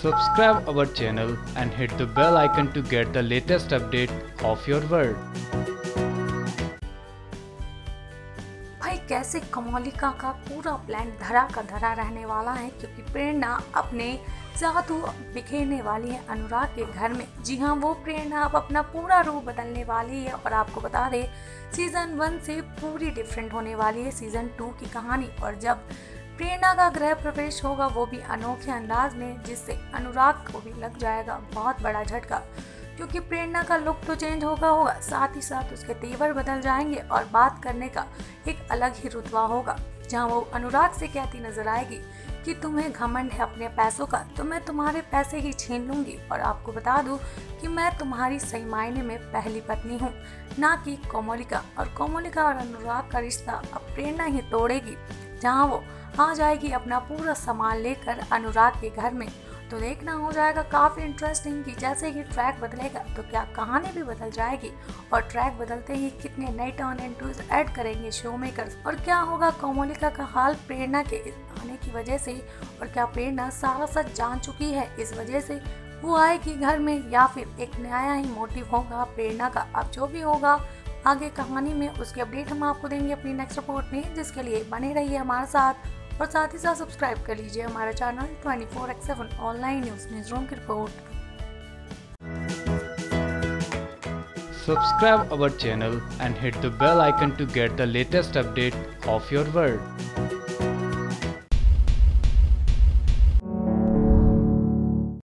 Subscribe our channel and hit the bell icon to get the latest update of your world. कैसे कमोलिका का पूरा plan धरा का धरा रहने वाला है, क्योंकि प्रेरणा अपने जादू बिखेरने वाली है अनुराग के घर में, जी हाँ वो प्रेरणा अब अपना पूरा रूप बदलने वाली है और आपको बता दें सीज़न वन से पूरी डिफरेंट होने वाली है सीज़न टू की कहानी और जब प्रेरणा का गृह प्रवेश होगा, वो भी अनोखे अंदाज में, जिससे अनुराग को भी लग जाएगा बहुत बड़ा झटका। क्योंकि प्रेरणा का लुक तो चेंज होगा होगा, साथ ही साथ उसके तेवर बदल जाएँगे और बात करने का एक अलग ही रुतबा होगा, जहाँ वो अनुराग से कहती नज़र आएगी कि तुम्हें घमंड है अपने पैसों का तो मैं तुम्हारे पैसे ही छीन लूँगी और आपको बता दूँ कि मैं तुम्हारी सही मायने में पहली पत्नी हूँ, ना कि कोमोलिका। और कोमोलिका और अनुराग का रिश्ता अब प्रेरणा ही तोड़ेगी, जहाँ वो आ जाएगी अपना पूरा सामान लेकर अनुराग के घर में। तो देखना हो जाएगा काफ़ी इंटरेस्टिंग कि जैसे ही ट्रैक बदलेगा तो क्या कहानी भी बदल जाएगी? और ट्रैक बदलते ही कितने नए टर्न एंड ट्विस्ट ऐड करेंगे शो मेकर्स और क्या होगा कोमोलिका का हाल प्रेरणा के आने की वजह से? और क्या प्रेरणा सारा सच जान चुकी है इस वजह से? वो आएगी घर में या फिर एक नया ही मोटिव होगा प्रेरणा का? अब जो भी होगा, आगे कहानी में उसकी अपडेट हम आपको देंगे अपनी नेक्स्ट रिपोर्ट में, जिसके लिए बने रहिए हमारे साथ। और साथ ही साथ सब्सक्राइब कर लीजिए हमारा channel twenty four X seven online news newsroom की report. Subscribe our channel and hit the bell icon to get the latest update of your world